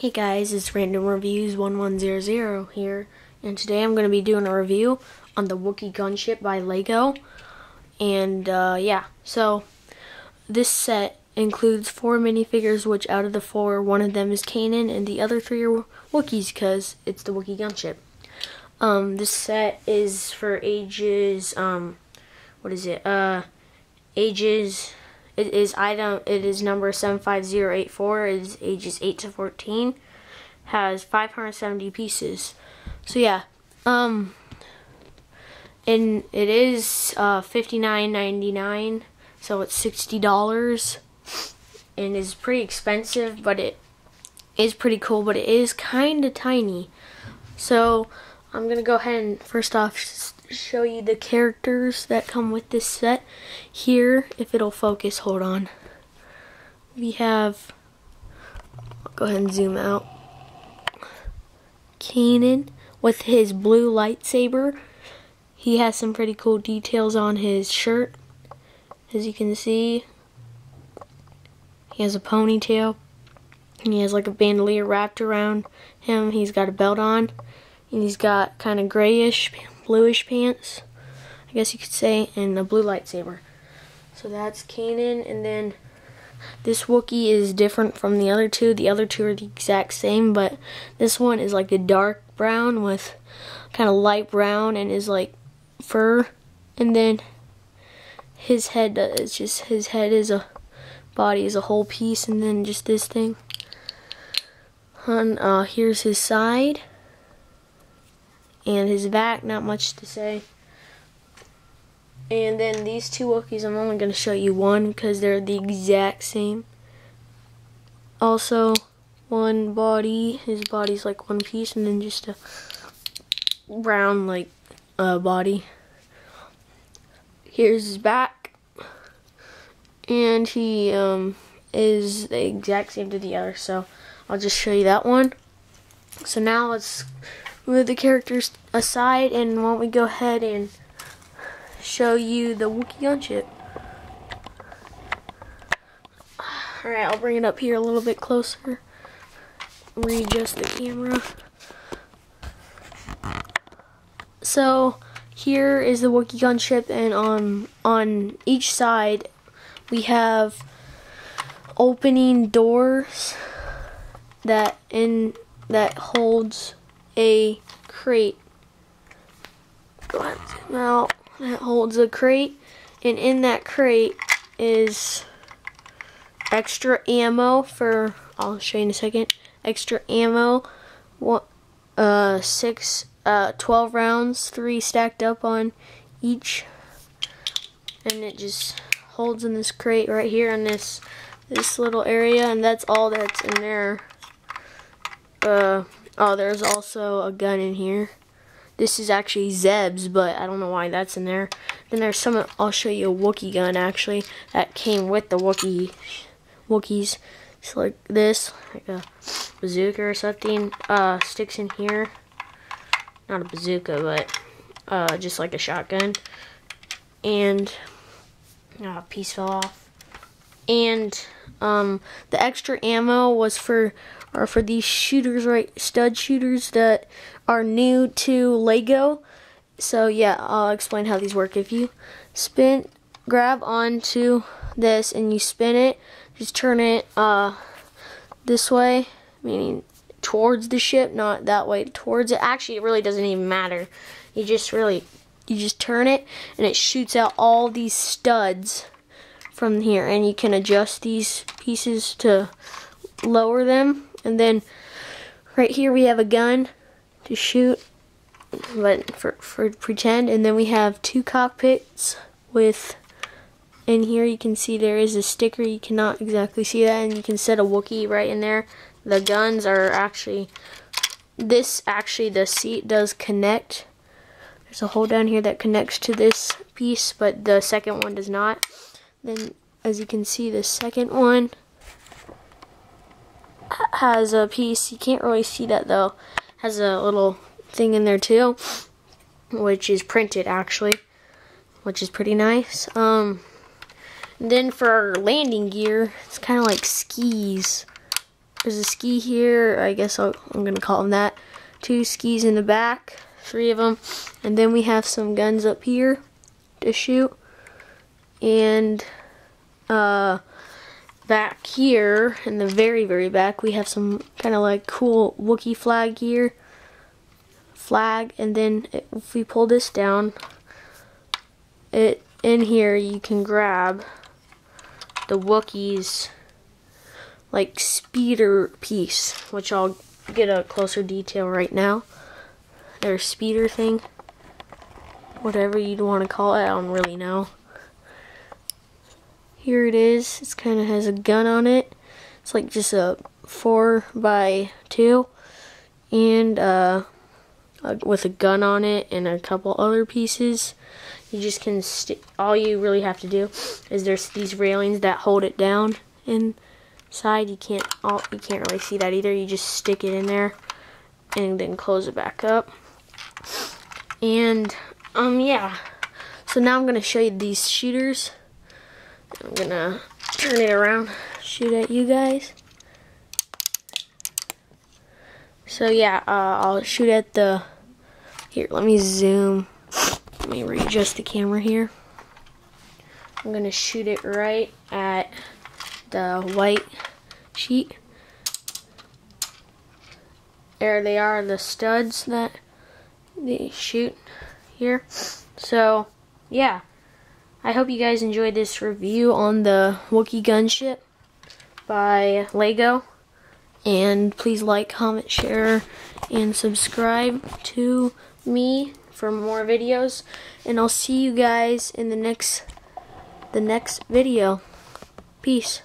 Hey guys, it's Random Reviews 1100 here, and today I'm going to be doing a review on the Wookiee Gunship by LEGO. And uh, yeah, so this set includes four minifigures, which out of the four, one of them is Kanan, and the other three are Wookiees because it's the Wookiee Gunship. Um, this set is for ages, um, what is it? Uh, ages it is item. It is number seven five zero eight four. It is ages eight to fourteen. Has five hundred seventy pieces. So yeah, um, and it is uh, fifty nine ninety nine. So it's sixty dollars, and is pretty expensive, but it is pretty cool. But it is kind of tiny. So I'm gonna go ahead and first off show you the characters that come with this set. Here, if it'll focus, hold on. We have, I'll go ahead and zoom out. Kanan with his blue lightsaber. He has some pretty cool details on his shirt. As you can see, he has a ponytail. And he has like a bandolier wrapped around him. He's got a belt on. And he's got kind of grayish bluish pants, I guess you could say, and a blue lightsaber. So that's Kanan, and then this Wookiee is different from the other two. The other two are the exact same, but this one is like a dark brown with kind of light brown and is like fur. And then his head is just his head is a body is a whole piece, and then just this thing. And uh, here's his side and his back, not much to say. And then these two Wookiees, I'm only going to show you one because they're the exact same. Also, one body, his body's like one piece, and then just a brown, like, uh, body. Here's his back. And he, um, is the exact same to the other, so I'll just show you that one. So now let's move the characters aside and why don't we go ahead and show you the Wookiee gunship. Alright, I'll bring it up here a little bit closer. Readjust the camera. So here is the Wookiee gunship and on on each side we have opening doors that in that holds a crate. Ahead now that holds a crate and in that crate is extra ammo for I'll show you in a second extra ammo one uh six uh 12 rounds three stacked up on each. And it just holds in this crate right here in this this little area and that's all that's in there. Uh Oh, there's also a gun in here. This is actually Zeb's, but I don't know why that's in there. Then there's some, I'll show you a Wookiee gun, actually, that came with the Wookiee, Wookiees. It's like this, like a bazooka or something, uh, sticks in here. Not a bazooka, but, uh, just like a shotgun. And, a piece fell off. And, um, the extra ammo was for are for these shooters, right? Stud shooters that are new to Lego. So yeah, I'll explain how these work. If you spin, grab onto this and you spin it, just turn it uh, this way, meaning towards the ship, not that way towards it. Actually, it really doesn't even matter. You just really, you just turn it and it shoots out all these studs from here and you can adjust these pieces to lower them and then right here we have a gun to shoot, but for, for pretend. And then we have two cockpits with, in here you can see there is a sticker. You cannot exactly see that. And you can set a Wookiee right in there. The guns are actually, this actually, the seat does connect. There's a hole down here that connects to this piece, but the second one does not. Then, as you can see, the second one has a piece, you can't really see that though, has a little thing in there too, which is printed actually, which is pretty nice. Um, then for our landing gear, it's kind of like skis. there's a ski here. I guess i am gonna call them that. Two skis in the back, three of them, and then we have some guns up here to shoot. And uh, back here, in the very very back, we have some kind of like cool Wookiee flag here. Flag, and then if we pull this down, it in here you can grab the Wookiees like speeder piece, which I'll get a closer detail right now. Their speeder thing, whatever you'd want to call it, I don't really know. Here it is. It kind of has a gun on it. It's like just a four by two, and uh, with a gun on it and a couple other pieces. You just can stick. all you really have to do is there's these railings that hold it down inside. You can't all you can't really see that either. You just stick it in there and then close it back up. And um yeah. So now I'm gonna show you these shooters. I'm gonna turn it around, shoot at you guys. So yeah, uh, I'll shoot at the, here, let me zoom let me readjust the camera here. I'm to shoot it right at the white sheet. There they are, the studs that they shoot here. So, yeah. I hope you guys enjoyed this review on the Wookiee Gunship by Lego. And please like, comment, share, and subscribe to me for more videos and I'll see you guys in the next the next video. Peace.